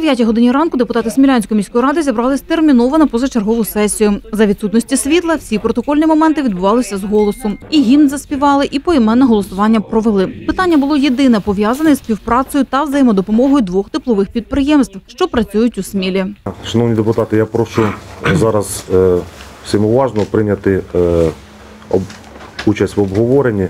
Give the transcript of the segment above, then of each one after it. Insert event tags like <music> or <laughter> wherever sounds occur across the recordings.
9 годині ранку депутати Смілянської міської ради зібрались терміново на позачергову сесію. За відсутності світла всі протокольні моменти відбувалися з голосу. І гімн заспівали, і поіменне голосування провели. Питання було єдине пов'язане з співпрацею та взаємодопомогою двох теплових підприємств, що працюють у Смілі. Шановні депутати, я прошу зараз е, всім уважно прийняти е, участь в обговоренні.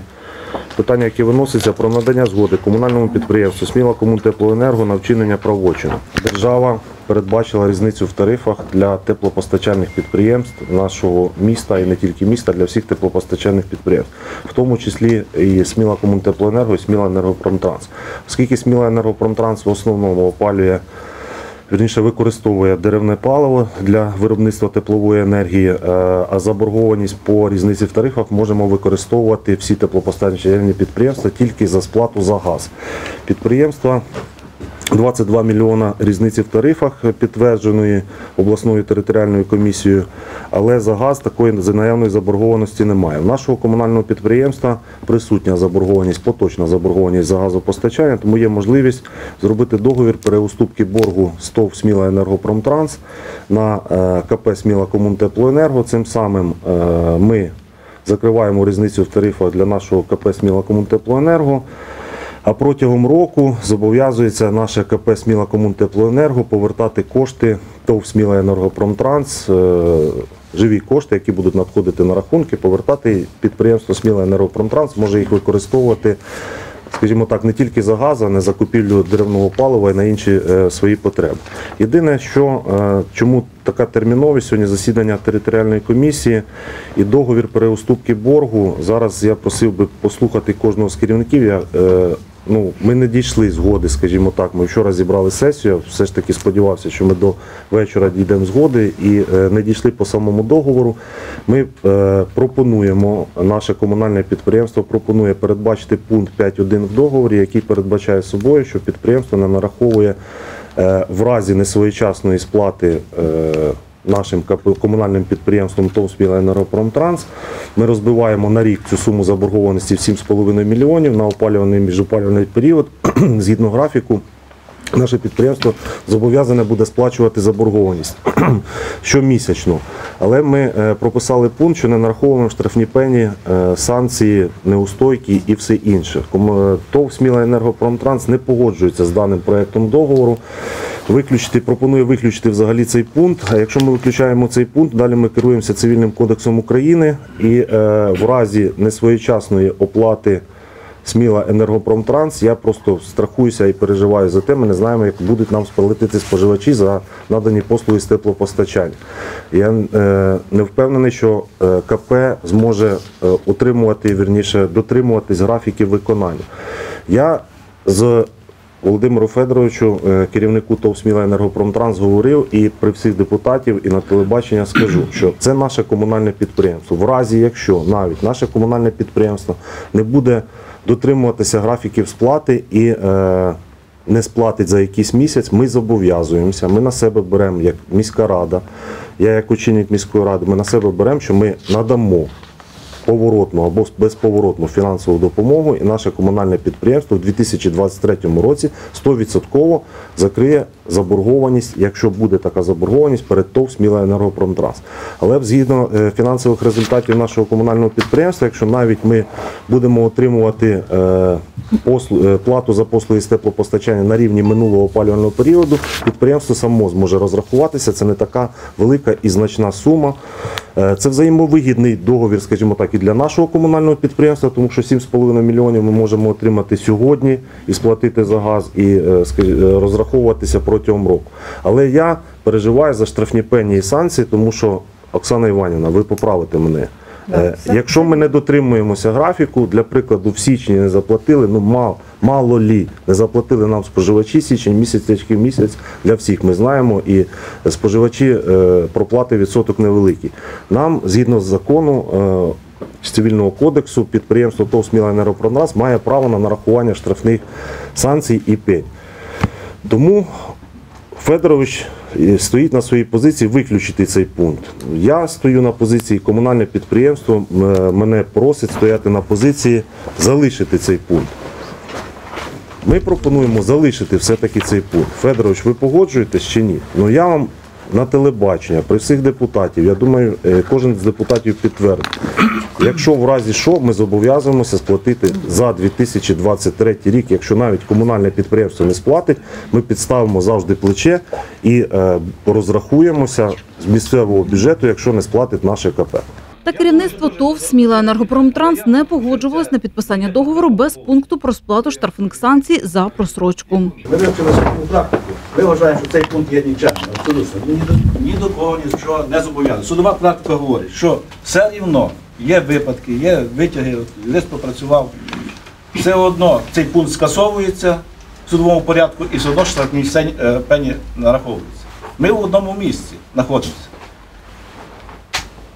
Питання, яке виноситься про надання згоди комунальному підприємству Сміла Комунтеплоенерго на вчинення правочину. Держава передбачила різницю в тарифах для теплопостачальних підприємств нашого міста і не тільки міста, для всіх теплопостачальних підприємств, в тому числі і Сміла Комунтеплоенерго і Сміла Енергопромтранс. Оскільки Сміла Енергопромтранс в основному опалює Вірніше використовує деревне паливо для виробництва теплової енергії, е, а заборгованість по різниці в тарифах можемо використовувати всі теплопостачальні підприємства тільки за сплату за газ. Підприємства 22 мільйона різниці в тарифах підтвердженої обласною територіальною комісією, але за газ такої наявної заборгованості немає. В нашого комунального підприємства присутня заборгованість, поточна заборгованість за газопостачання, тому є можливість зробити договір переуступки боргу з ТОВ Сміла Енергопромтранс на е, КП Сміла Комунтеплоенерго. Цим самим е, ми закриваємо різницю в тарифах для нашого КП Сміла Комунтеплоенерго. А протягом року зобов'язується наше КП Сміла Комунтеплоенерго повертати кошти ТОВ Сміла Енергопромтранс, е, живі кошти, які будуть надходити на рахунки, повертати підприємство Сміла Енергопромтранс, може їх використовувати, скажімо так, не тільки за газ, а не за купівлю деревного палива і на інші е, свої потреби. Єдине, що е, чому така терміновість сьогодні засідання територіальної комісії і договір переуступки боргу. Зараз я просив би послухати кожного з керівників. Я, е, ну, ми не дійшли згоди, скажімо так. Ми вчора зібрали сесію. Все ж таки сподівався, що ми до вечора дійдемо згоди і е, не дійшли по самому договору. Ми е, пропонуємо, наше комунальне підприємство пропонує передбачити пункт 5.1 в договорі, який передбачає собою, що підприємство не нараховує е, в разі несвоєчасної сплати. Нашим комунальним підприємством «Сміла ми розбиваємо на рік цю суму заборгованості в 7,5 мільйонів на опалюваний міжопалюваний період <clears throat> згідно графіку. Наше підприємство зобов'язане буде сплачувати заборгованість <clears throat> щомісячно. Але ми е, прописали пункт, що не нараховуємо штрафні пені, е, санкції, неустойки і все інше. Е, ТОВ «Сміла Енергопромтранс не погоджується з даним проектом договору. Виключити, пропонує виключити взагалі цей пункт. А якщо ми виключаємо цей пункт, далі ми керуємося цивільним кодексом України і в разі несвоєчасної оплати Сміла Енергопромтранс, я просто страхуюся і переживаю за те. Ми не знаємо, як будуть нам сплатити споживачі за надані послуги з теплопостачання. Я е, не впевнений, що е, КП зможе е, отримувати, вірніше, дотримуватись графіків виконання. Я з Володимиру Федоровичу, е, керівнику ТОВ «Сміла Енергопромтранс, говорив і при всіх депутатів, і на телебачення скажу, що це наше комунальне підприємство. В разі, якщо навіть наше комунальне підприємство не буде дотримуватися графіків сплати і е, не сплатить за якийсь місяць, ми зобов'язуємося. Ми на себе беремо як міська рада. Я як очільник міської ради, ми на себе беремо, що ми надамо поворотну або безповоротну фінансову допомогу, і наше комунальне підприємство в 2023 році 100% закриє заборгованість, якщо буде така заборгованість перед ТОВ «Сміла Енергопромтранс». Але згідно е, фінансових результатів нашого комунального підприємства, якщо навіть ми будемо отримувати е, е, плату за послуги з теплопостачання на рівні минулого опалювального періоду, підприємство само зможе розрахуватися. Це не така велика і значна сума. Це взаємовигідний договір, скажімо так, і для нашого комунального підприємства, тому що 7,5 мільйонів ми можемо отримати сьогодні і сплатити за газ, і е, е, розраховуватися протягом року. Але я переживаю за штрафні пені і санкції, тому що Оксана Іванівна, ви поправите мене. Е, Якщо ми не дотримуємося графіку, для прикладу, в січні не заплатили, ну мало, мало лі, не заплатили нам споживачі січень, місяць, місяць для всіх. Ми знаємо, і споживачі проплати відсоток невеликий. Нам, згідно з закону, з цивільного кодексу, підприємство ТОВ «Сміла Енергопромтранс» має право на нарахування штрафних санкцій і пень. Тому Федорович е, стоїть на своїй позиції виключити цей пункт. Я стою на позиції комунальне підприємство е, мене просить стояти на позиції залишити цей пункт. Ми пропонуємо залишити все-таки цей пункт. Федорович, ви погоджуєтесь чи ні? Ну я вам на телебачення при всіх депутатів, я думаю, е, кожен з депутатів підтвердить. Якщо в разі що, ми зобов'язуємося сплатити за 2023 рік. Якщо навіть комунальне підприємство не сплатить, ми підставимо завжди плече і е, розрахуємося з місцевого бюджету, якщо не сплатить наше КП. Та керівництво ТОВ «Сміла Енергопромтранс» не погоджувалось на підписання договору без пункту про сплату штрафних санкцій за просрочку. Ми вивчили практику. Ми вважаємо, що цей пункт є нікчемним. Абсолютно. Ні до, ні до кого, ні до чого не зобов'язаний. Судова практика говорить, що все рівно є випадки, є витяги, лист попрацював. Все одно цей пункт скасовується в судовому порядку і все одно штрафні е, пені нараховуються. Ми в одному місці знаходимося.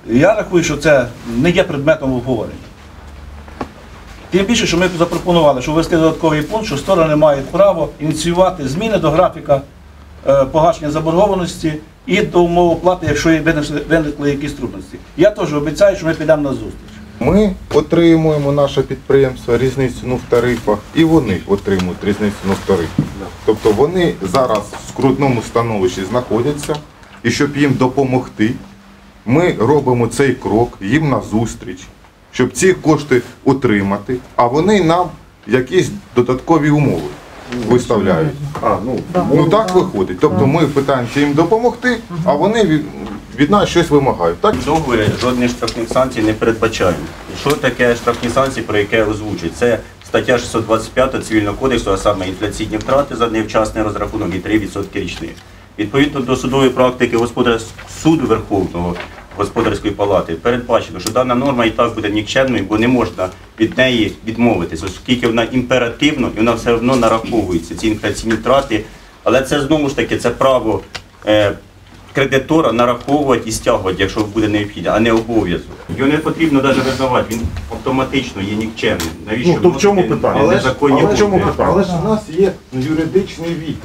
Я рахую, що це не є предметом обговорення. Тим більше, що ми запропонували, що ввести додатковий пункт, що сторони мають право ініціювати зміни до графіка е, погашення заборгованості і до умов оплати, якщо виникли, якісь трудності. Я теж обіцяю, що ми підемо на зустріч. Ми отримуємо наше підприємство різницю в тарифах, і вони отримують різницю в тарифах. Тобто вони зараз в скрутному становищі знаходяться, і щоб їм допомогти, ми робимо цей крок їм на зустріч, щоб ці кошти отримати, а вони нам якісь додаткові умови виставляють. А, ну, Ну так виходить. Тобто ми питаємося їм допомогти, а вони від, від нас щось вимагають. Так? В договорі жодних штрафних санкцій не передбачаємо. Що таке штрафні санкції, про яке озвучить? Це стаття 625 Цивільного кодексу, а саме інфляційні втрати за невчасний розрахунок і 3% річних. Відповідно до судової практики господарського суду Верховного господарської палати передбачено, що дана норма і так буде нікчемною, бо не можна від неї відмовитися, оскільки вона імперативно і вона все одно нараховується, ці інфляційні втрати. Але це знову ж таки це право е, кредитора нараховувати і стягувати, якщо буде необхідно, а не обов'язок. Його не потрібно навіть визнавати, він автоматично є нікчемним. Навіщо Ну, то в чому питання? Але ж, але, але ж у нас є юридичний відділ.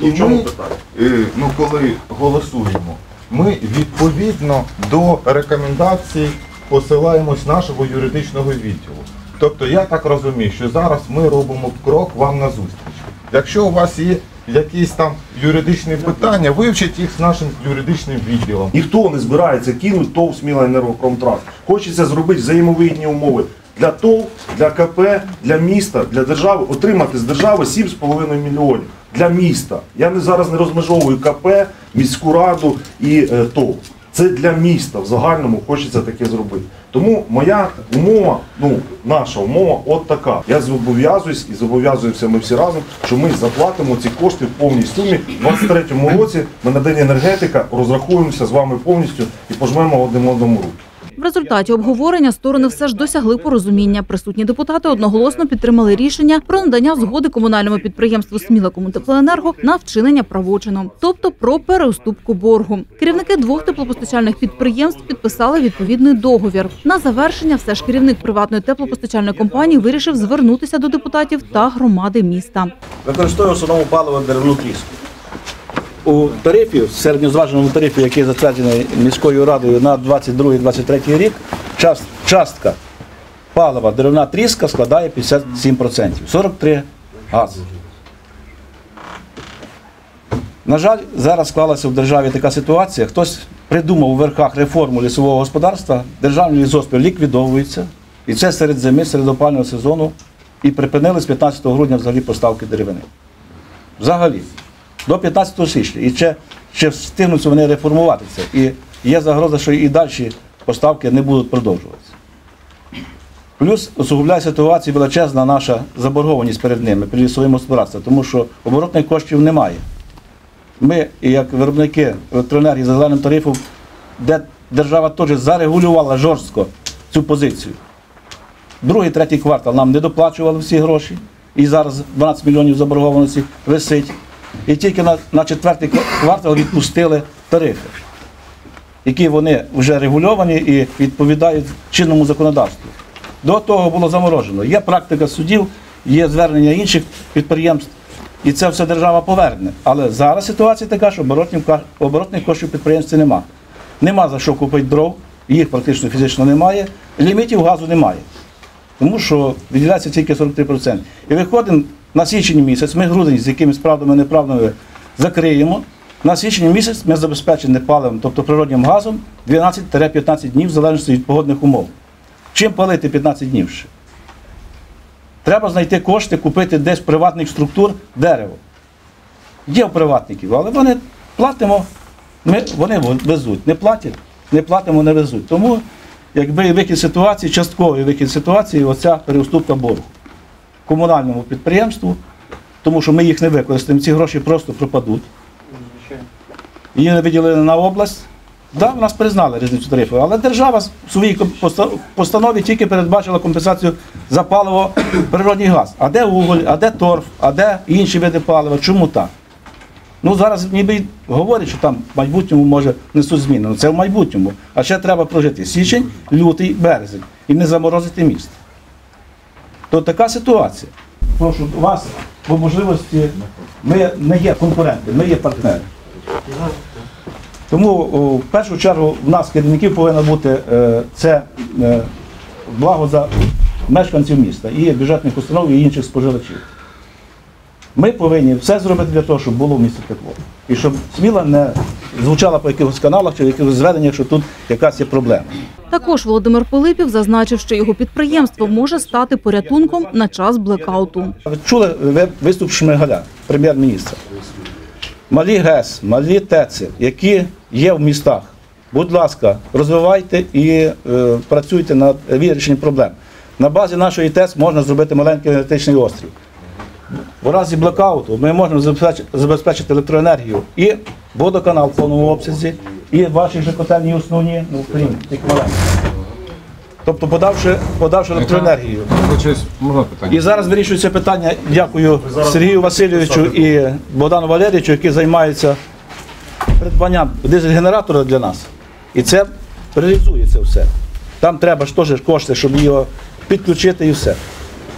Ну, в чому ми, питання? е, ну, коли голосуємо, ми відповідно до рекомендацій посилаємось нашого юридичного відділу. Тобто я так розумію, що зараз ми робимо крок вам на зустріч. Якщо у вас є якісь там юридичні питання, вивчіть їх з нашим юридичним відділом. Ніхто не збирається кинути ТОВ «Сміла енергопромтранс». Хочеться зробити взаємовигідні умови для ТОВ, для КП, для міста, для держави, отримати з держави 7,5 мільйонів. Для міста. Я не зараз не розмежовую КП, міську раду і е, ТОВ. Це для міста в загальному хочеться таке зробити. Тому моя умова, ну наша умова, от така. Я зобов'язуюсь і зобов'язуємося ми всі разом, що ми заплатимо ці кошти в повній сумі. У 23-му році ми на день енергетика розрахуємося з вами повністю і пожмемо одним одному руки. В результаті обговорення сторони все ж досягли порозуміння. Присутні депутати одноголосно підтримали рішення про надання згоди комунальному підприємству «Сміла Комунтеплоенерго» на вчинення правочину, тобто про переуступку боргу. Керівники двох теплопостачальних підприємств підписали відповідний договір. На завершення все ж керівник приватної теплопостачальної компанії вирішив звернутися до депутатів та громади міста. Використовує в основному паливо деревну тріску. У тарифі, в середньозваженому тарифі, який затверджений міською радою на 22-23 рік, част- частка палива деревна тріска складає 57%, 43 газ. На жаль, зараз склалася в державі така ситуація. Хтось придумав у верхах реформу лісового господарства, державні лісоспи ліквідовуються, і це серед зими, серед опального сезону, і припинили з 15 грудня взагалі поставки деревини. Взагалі. До 15 січня. І ще, ще встигнуться вони реформуватися. І є загроза, що і далі поставки не будуть продовжуватися. Плюс усугубляє ситуацію величезна наша заборгованість перед ними, перед лісовим господарством, тому що оборотних коштів немає. Ми, як виробники електроенергії за зеленим тарифом, де держава теж зарегулювала жорстко цю позицію. Другий, третій квартал нам не доплачували всі гроші, і зараз 12 мільйонів заборгованості висить. І тільки на, на четвертий квартал відпустили тарифи, які вони вже регульовані і відповідають чинному законодавству. До того було заморожено. Є практика судів, є звернення інших підприємств, і це все держава поверне. Але зараз ситуація така, що оборотних, оборотних коштів підприємстві нема. Нема за що купити дров, їх практично фізично немає, лімітів газу немає. Тому що виділяється тільки 43%. І виходимо на січень місяць, ми грудень з якимись правдами неправдами закриємо. На січень місяць ми забезпечені паливом, тобто природнім газом, 12-15 днів в залежності від погодних умов. Чим палити 15 днів ще? Треба знайти кошти, купити десь приватних структур дерево. Є в приватників, але вони платимо, ми, вони везуть. Не платять, не платимо, не везуть. Тому, якби вихід ситуації, частковий вихід ситуації, оця переуступка боргу комунальному підприємству, тому що ми їх не використаємо, ці гроші просто пропадуть. Її не виділили на область. Да, в нас признали різницю тарифу, але держава в своїй постанові тільки передбачила компенсацію за паливо природний газ. А де уголь, а де торф, а де інші види палива? Чому так? Ну зараз ніби говорять, що там в майбутньому може несуть зміни. Ну це в майбутньому. А ще треба прожити січень, лютий, березень і не заморозити місто. То така ситуація. Прошу вас по можливості, ми не є конкуренти, ми є партнери. Тому в першу чергу в нас керівників повинно бути е, це е, благо за мешканців міста і бюджетних установ і інших споживачів. Ми повинні все зробити для того, щоб було в місті тепло. І щоб сміла не звучала по якихось каналах чи в якихось зведеннях, що тут якась є проблема. Також Володимир Пилипів зазначив, що його підприємство може стати порятунком на час блекауту. Ви чули виступ Шмигаля, прем'єр-міністра? Малі ГЕС, малі ТЕЦи, які є в містах. Будь ласка, розвивайте і е, працюйте над вирішенням проблем. На базі нашої ТЕЦ можна зробити маленький енергетичний острів. В разі блекауту ми можемо забезпечити, електроенергію і водоканал в повному обсязі, і ваші же котельні основні, ну крім тих маленьких. Тобто подавши, подавши електроенергію. Можна питання? І зараз вирішується питання. Дякую Сергію Васильовичу і Богдану Валерійовичу, які займаються придбанням дизель-генератора для нас. І це реалізується все. Там треба ж теж кошти, щоб його підключити і все.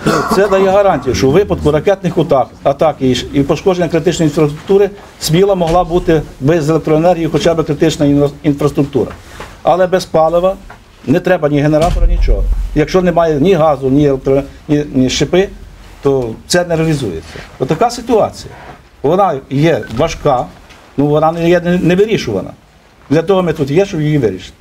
Ну, Це дає гарантію, що у випадку ракетних атак, атак і, пошкодження критичної інфраструктури сміла могла бути без електроенергії хоча б критична інфраструктура. Але без палива не треба ні генератора, нічого. Якщо немає ні газу, ні, електро, ні, ні щепи, то це не реалізується. Отака ситуація. Вона є важка, ну вона не є не- невирішувана. Для того ми тут є, щоб її вирішити.